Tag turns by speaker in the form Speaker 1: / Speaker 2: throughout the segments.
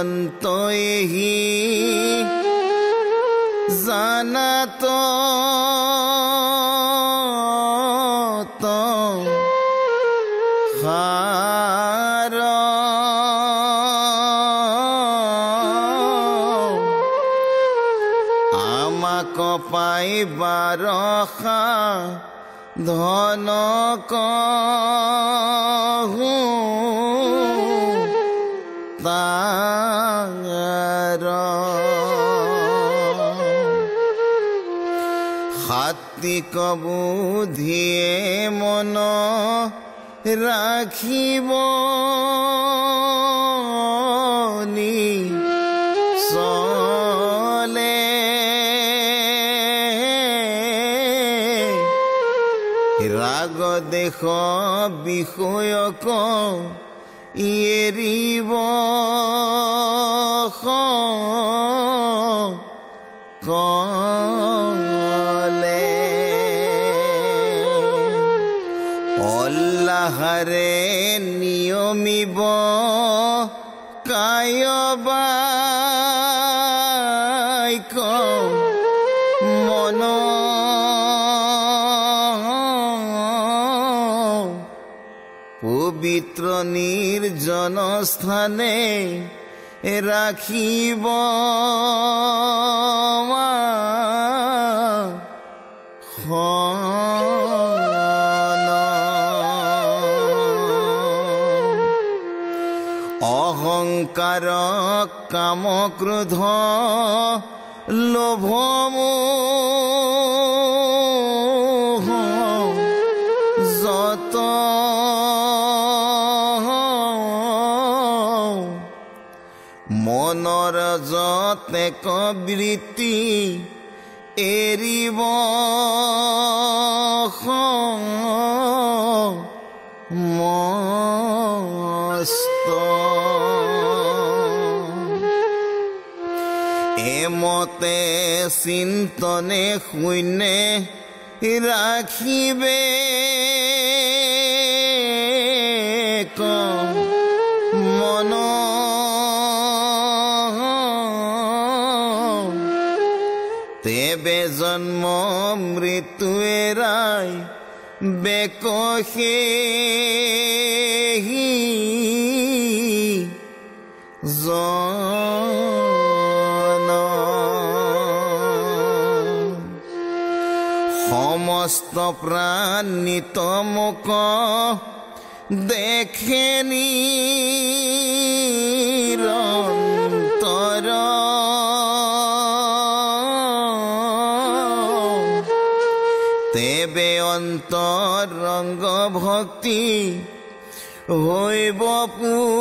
Speaker 1: যে বুলন্ত হাতিক বুধিয়ে মন ৰাখিব নি চলে। ৰাগ দেখ বিষয়ক এৰিব। পবিত্র নির্জন স্থানে রাখিব অহংকার কাম ক্রোধ যতে কবৃত্তি এৰিব মস্ত। এমতে চিন্তনে শূন্যে ৰাখিবে। জন্ম মৃত্যু এৰাই বেকসে জন। সমস্ত প্ৰাণিত মোক দেখে ভক্তি হৈব পুৰু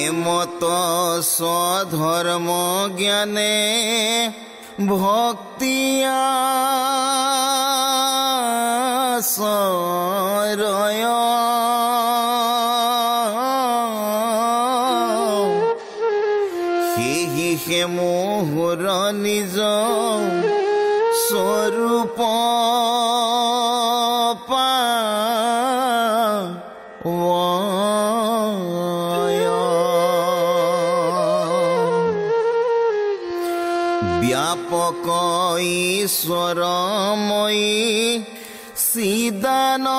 Speaker 1: এমত স্বধর্ম জ্ঞানে ভক্তিয়া ಈಶ್ವರಾಮಯಿ ಸೀದಾನಾ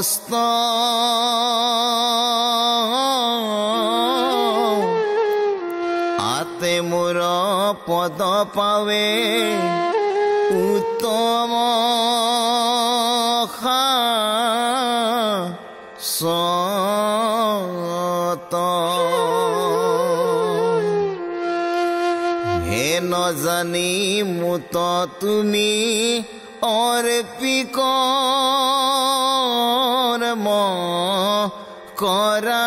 Speaker 1: মস্ত আতে মোর পদ পাবে উত্তম সত। হে নজানি মুত তুমি অর্পিক। কৰা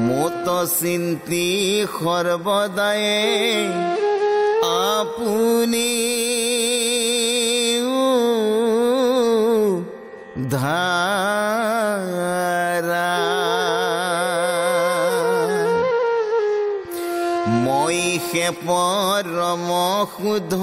Speaker 1: মত চিন্তি সৰ্বদায়ে আপুনি ধাৰা মই সে পৰম শুদ্ধ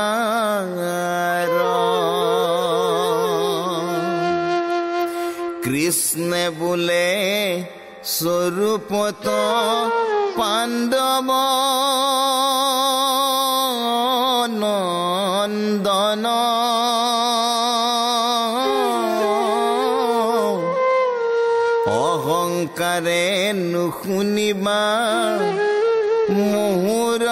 Speaker 1: বোলে স্বৰূপত পাণ্ডৱ নন্দন। অহংকাৰে নুশুনিবা মোহৰ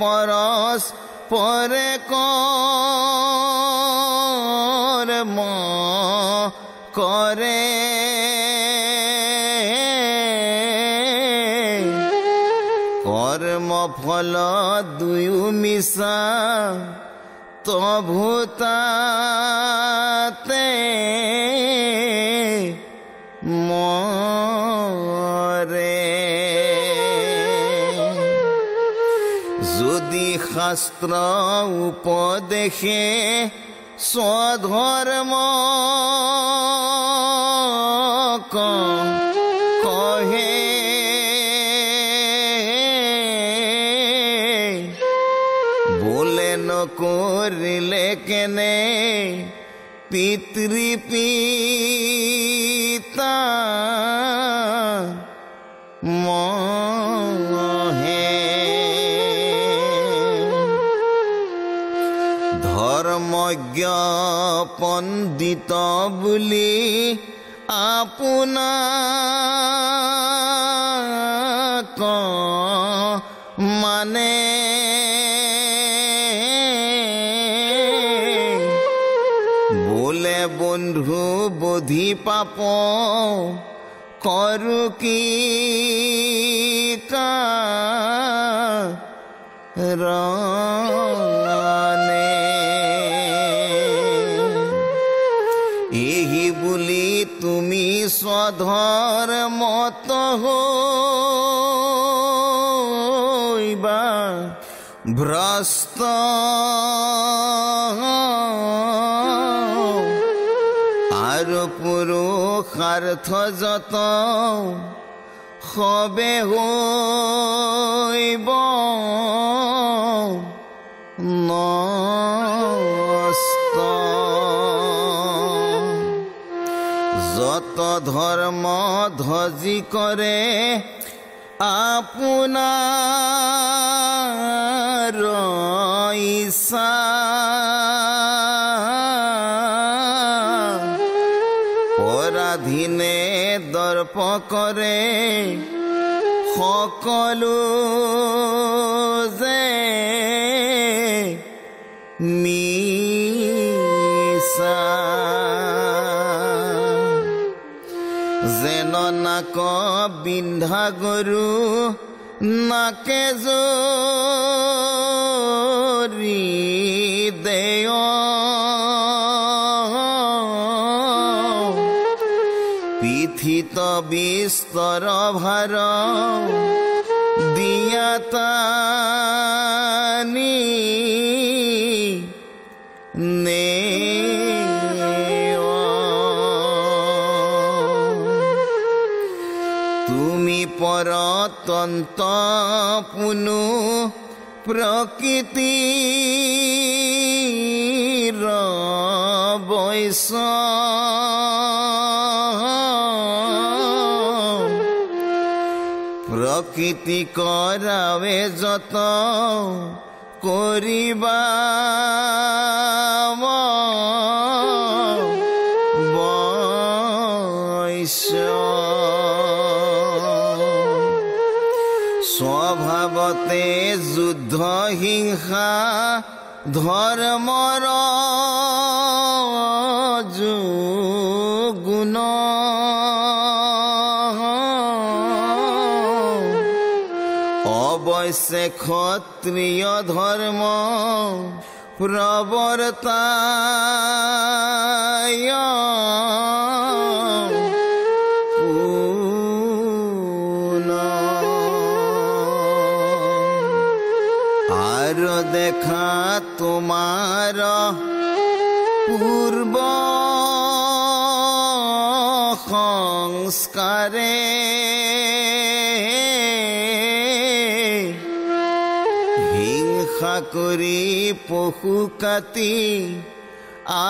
Speaker 1: অন্ধনৰে পরে কর্ম করে। কর্ম ফল দুয়ো মিশা তভূতাতে যদি শাস্ত্ৰ উপদেশে স্বধৰ্ম কহে বোলে নকৰিলে কেনে পিতৃ পণ্ডিত বুলি আপোনাক মানে। বোলে বন্ধু বোধি পাপ কৰো কি কাৰণে স্বধৰ মত হৈবা ভ্ৰষ্ট আৰু পুৰুষাৰ্থ যত সবে হৈব নষ্ট যত ধৰ্ম ধ্বজি কৰে আপোনাৰ ইচ্ছা পৰাধীনে দৰ্প কৰে সকলো বিন্ধা গৰু নাকে জৰি দেয়। বিস্তৰ ভাৰ দিয়া পৰতন্ত পুনু প্ৰকৃতি বৈশ প্রকৃতি কৰাৱে যত কৰিবা স্বভাৱতে যুদ্ধ হিংসা ধৰ্মৰ গুণ অৱশ্যে ক্ষত্ৰিয় ধৰ্ম প্ৰৱৰ্তায় তোমার পূর্ব সংস্কারে হিংসা কৰি পশু কাটি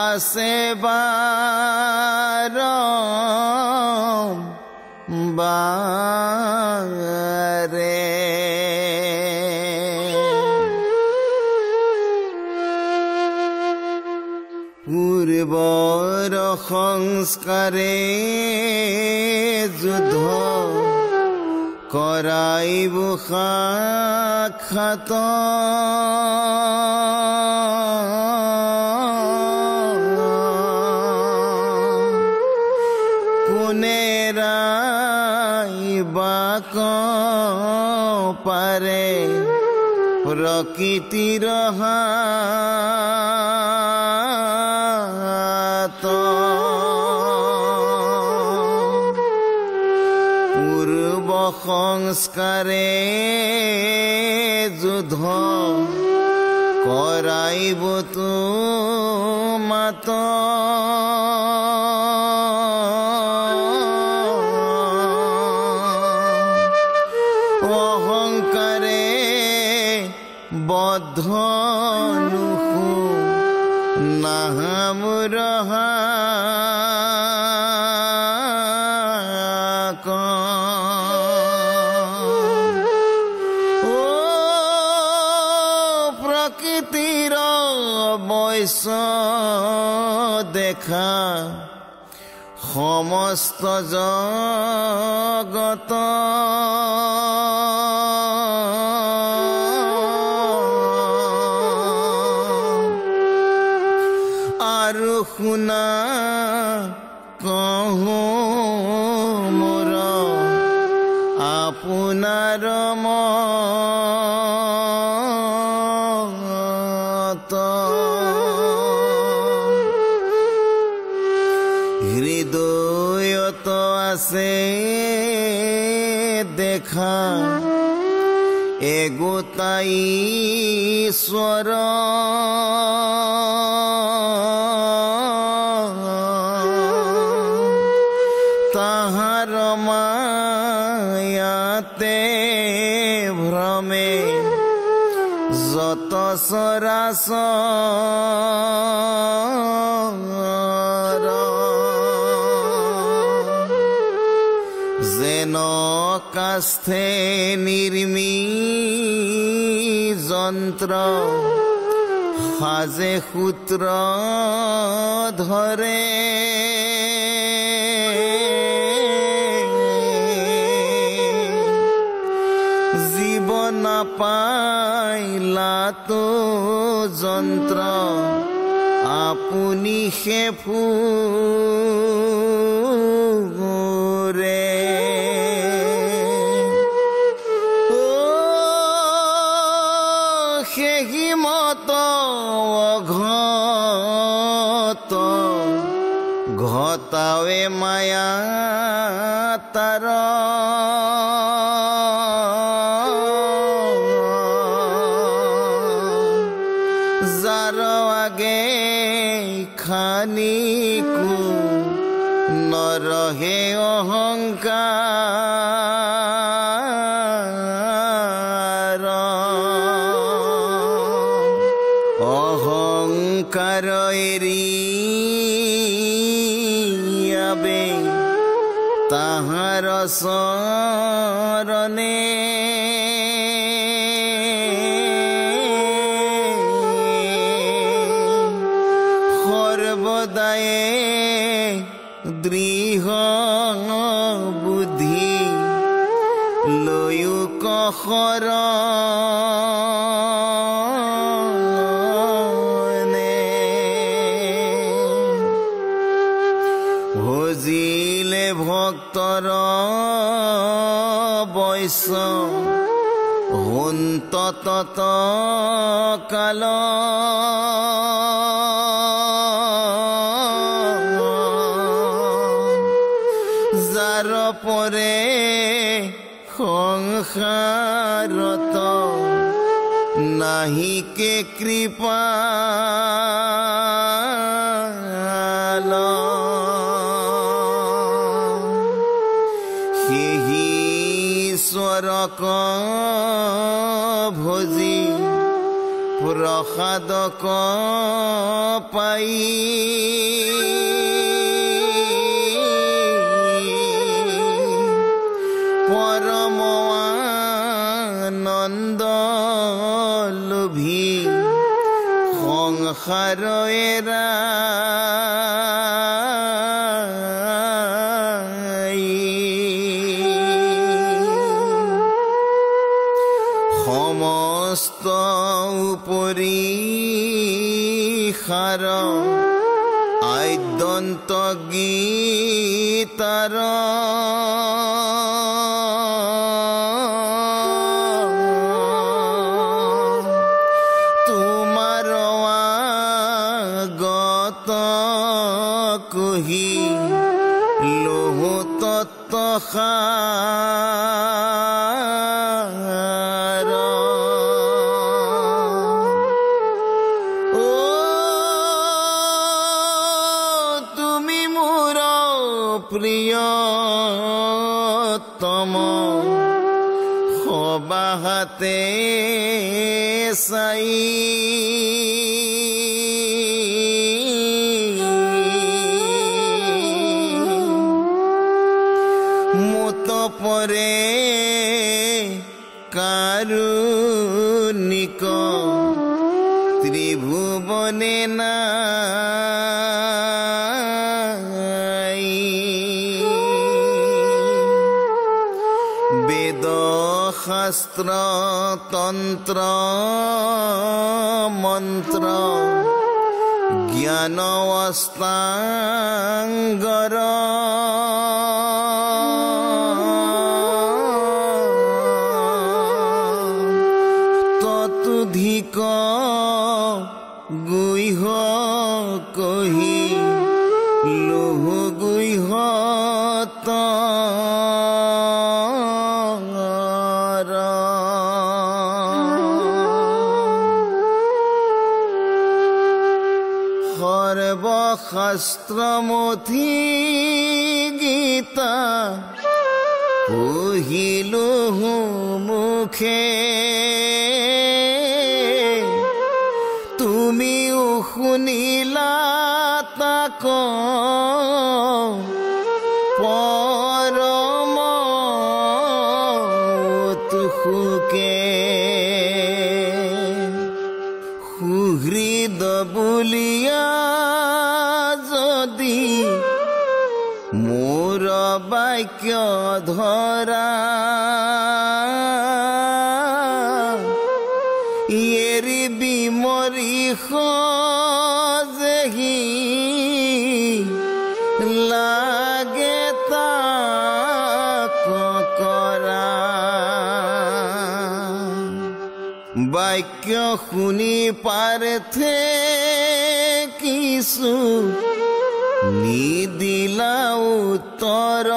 Speaker 1: আছে বাৰ বাৰে পূৰ্বৰ সংস্কাৰে যুদ্ধ কৰাইব সাক্ষাত পুনেৰাইবাক পাৰে প্ৰকৃতিৰ হাত সংস্কাৰে যুদ্ধ কৰাইব তো। মাত সমস্ত জগত। আৰু শুনা এগোটাই স্বৰ তাহাৰ মায়াতে ভ্ৰমে যত চৰাচৰ যেন কাস্থে নিৰ্মী যন্ত্ৰ সাজে সূত্ৰ ধৰে। জীৱন পাইলাতো যন্ত্ৰ। আপুনি সে সেফু हवे मया तर শরণে সর্বদায়ে দৃঢ় বুদ্ধি লৈও কখৰ তত কাল যাৰ পৰে সংসাৰত নাহিকে কৃপা প্ৰসাদক পাই পৰমানন্দ লোভী সংসার এৰা সাৰ আদ্যন্ত গীতাৰ তোমাৰ গত কহি লৌহ তত্ত্ব সাৰ मंत्र तंत्र मंत्र ज्ञान अष्टांगर সৰ্বশাস্ত্ৰমথি গীতা পহিলো মুখে তুমিও শুনিলা তাক শুনি পাৰ্থে কিছু নিদিলা উত্তৰ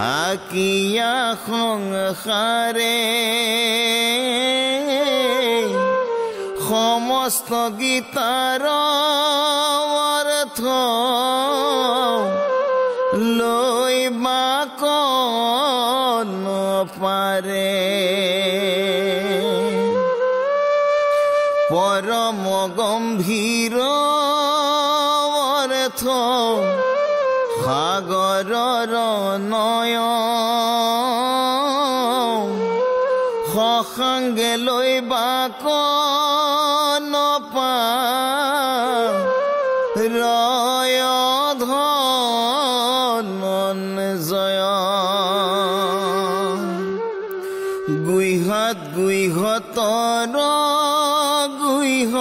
Speaker 1: থাকিয়া সংসারে সমস্ত গীতার লৈ বাক নপাৰে গুইহতৰ গুইহ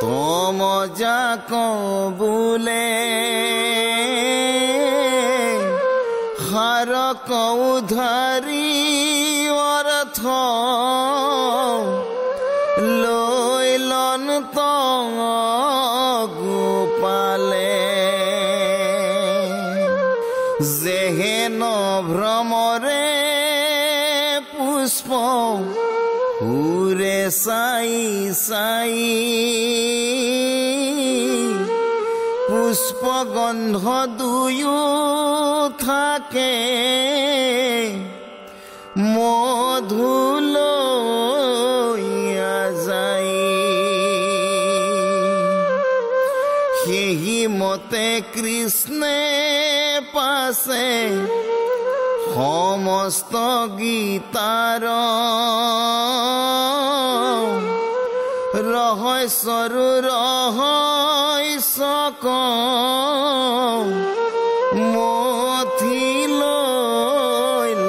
Speaker 1: তোম যাক বুলে। হাৰক উধাৰী সুৰে চাই চাই পুষ্পগন্ধ দুয়ো থাকে। মধুলয়া যাই। সেহি মতে কৃষ্ণে পাছে। সমস্ত গীতাৰ ৰহস্যৰু মথিলৈ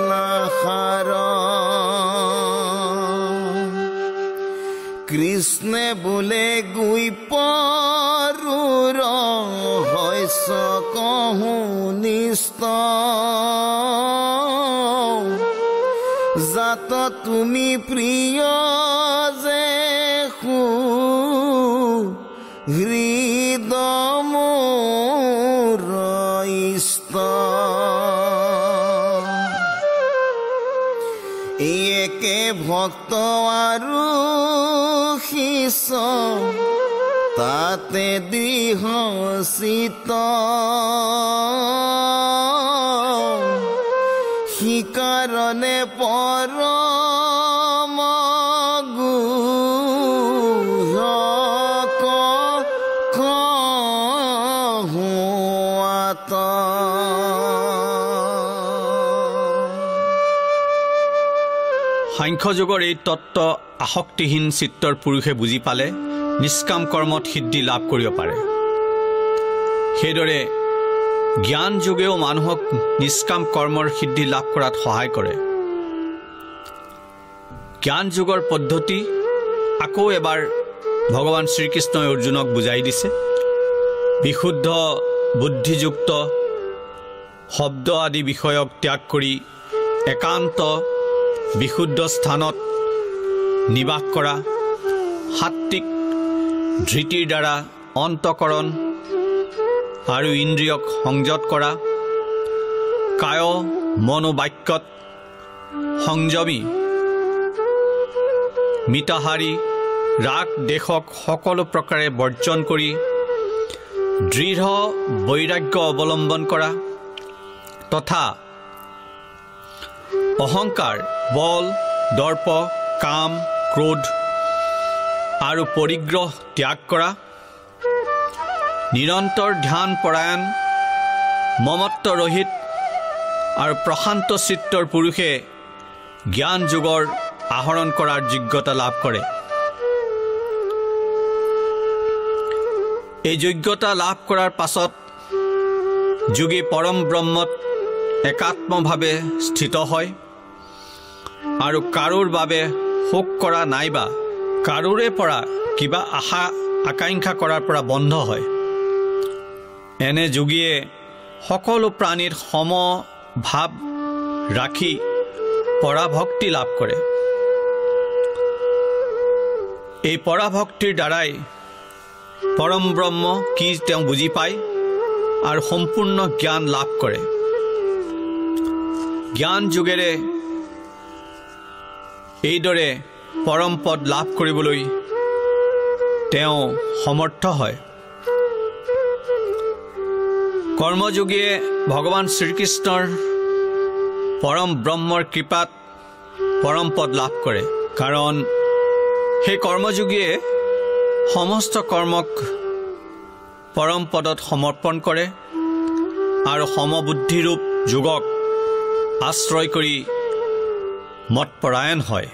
Speaker 1: নাসাৰ কৃষ্ণে বোলে গুই পৰুৰ শস্য কহো নিষ্ট। একে ভক্ত আৰু শিষ তাতে দৃঢ় চিত সিকাৰণে
Speaker 2: সাংখ্যযোগৰ এই তত্ত্ব আসক্তিহীন চিত্তৰ পুৰুষে বুজি পালে নিষ্কাম কৰ্মত সিদ্ধি লাভ কৰিব পাৰে। সেইদৰে জ্ঞান যোগেও মানুহক নিষ্কাম কৰ্মৰ সিদ্ধি লাভ কৰাত সহায় কৰে। জ্ঞান যোগৰ পদ্ধতি আকৌ এবাৰ ভগৱান শ্ৰীকৃষ্ণই অৰ্জুনক বুজাই দিছে। বিশুদ্ধ বুদ্ধিযুক্ত শব্দ আদি বিষয়ক ত্যাগ কৰি একান্ত বিশুদ্ধ স্থানত নিবাস কৰা সাত্বিক ধৃতিৰ দ্বাৰা অন্তকৰণ আৰু ইন্দ্ৰিয়ক সংযত কৰা কায় মনোবাক্যত সংযমী মিতাহাৰী ৰাগ দেশক সকলো প্ৰকাৰে বৰ্জন কৰি দৃঢ় বৈৰাগ্য অৱলম্বন কৰা তথা অহংকাৰ বল দৰ্প কাম ক্ৰোধ আৰু পৰিগ্ৰহ ত্যাগ কৰা নিৰন্তৰ ধ্যান পৰায়ণ মমত্ব ৰহিত আৰু প্ৰশান্ত চিত্তৰ পুৰুষে জ্ঞান যুগৰ আহৰণ কৰাৰ যোগ্যতা লাভ কৰে। এই যোগ্যতা লাভ কৰাৰ পাছত যোগী পৰম ব্ৰহ্মত একাত্মভাৱে স্থিত হয়। আৰু কাৰোৰ বাবে শোক কৰা নাইবা কাৰোৰে পৰা কিবা আশা আকাংক্ষা কৰাৰ পৰা বন্ধ হয়। এনে যোগীয়ে সকলো প্ৰাণীৰ সমভাৱ ৰাখি পৰাভক্তি লাভ কৰে। এই পৰাভক্তিৰ দ্বাৰাই পৰম ব্ৰহ্ম কি তেওঁ বুজি পায় আৰু সম্পূৰ্ণ জ্ঞান লাভ কৰে। জ্ঞান যোগেৰে এইদৰে পৰম পদ লাভ কৰিবলৈ তেওঁ সমৰ্থ হয়। কৰ্মযোগীয়ে ভগৱান শ্ৰীকৃষ্ণৰ পৰম ব্ৰহ্মৰ কৃপাত পৰম পদ লাভ কৰে। কাৰণ সেই কৰ্মযোগীয়ে সমস্ত কৰ্মক পৰম পদত সমৰ্পণ কৰে আৰু সমবুদ্ধিৰূপ যোগক আশ্ৰয় কৰি মতপৰায়ণ হয়।